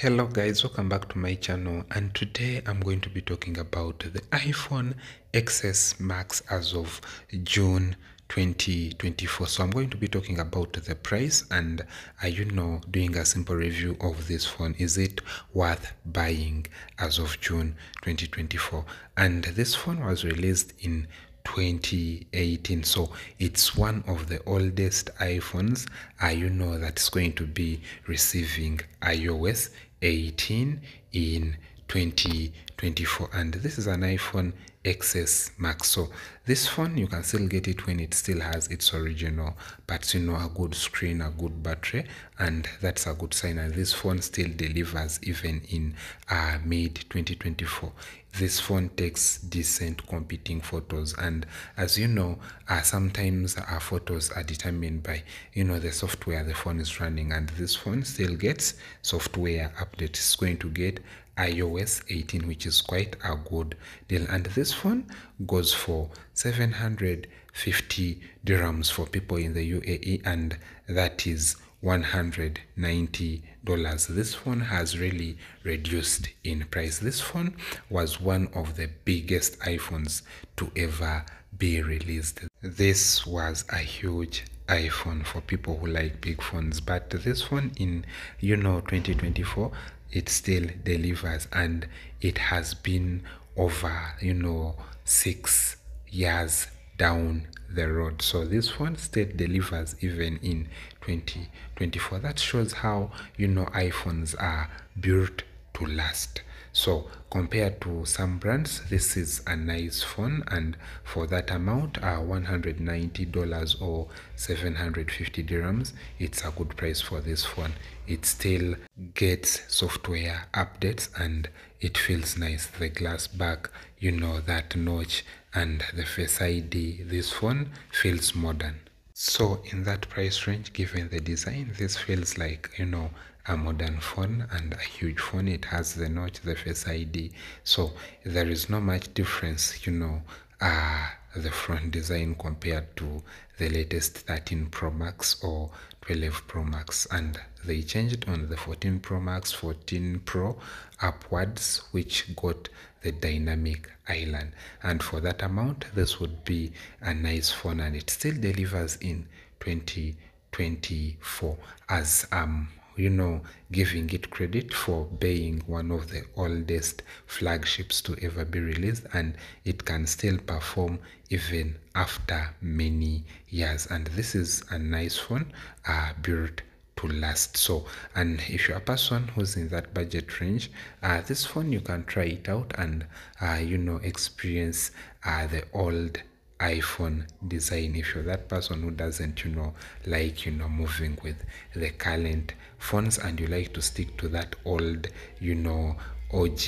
hello guys welcome back to my channel and today i'm going to be talking about the iphone xs max as of june 2024 so i'm going to be talking about the price and uh, you know doing a simple review of this phone is it worth buying as of june 2024 and this phone was released in 2018 so it's one of the oldest iphones. Uh, you know that's going to be receiving ios 18 in 2024 and this is an iphone xs max. So this phone you can still get it when it still has its original but you know a good screen a good battery and that's a good sign. And this phone still delivers even in uh, mid 2024 this phone takes decent competing photos. And as you know uh, sometimes our photos are determined by you know the software the phone is running. And this phone still gets software update it's going to get iOS 18 which is quite a good deal. And this phone goes for 750 dirhams for people in the UAE and that is 190 dollars. This phone has really reduced in price. This phone was one of the biggest iPhones to ever be released. This was a huge iphone for people who like big phones but this phone in you know 2024 it still delivers and it has been over you know six years down the road. So this phone still delivers even in 2024 that shows how you know iphones are built to last. So compared to some brands this is a nice phone and for that amount uh, 190 dollars or 750 dirhams it's a good price for this phone. It still gets software updates and it feels nice. The glass back you know that notch and the face id this phone feels modern. So in that price range given the design this feels like you know a modern phone and a huge phone. It has the notch the face id so there is not much difference you know uh the front design compared to the latest 13 pro max or 12 pro max. And they changed on the 14 pro max 14 pro upwards which got the dynamic island. And for that amount this would be a nice phone and it still delivers in 2024 as um you know, giving it credit for being one of the oldest flagships to ever be released, and it can still perform even after many years. And this is a nice phone uh, built to last so and if you're a person who's in that budget range uh, this phone you can try it out and uh, you know experience uh, the old iphone design. If you're that person who doesn't you know like you know moving with the current phones and you like to stick to that old you know og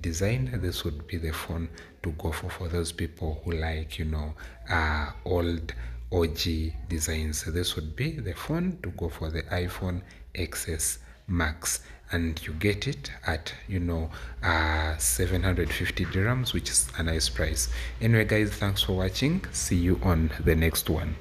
design this would be the phone to go for for those people who like you know uh old og designs. This would be the phone to go for the iphone xs max and you get it at you know uh 750 dirhams which is a nice price. Anyway guys thanks for watching. See you on the next one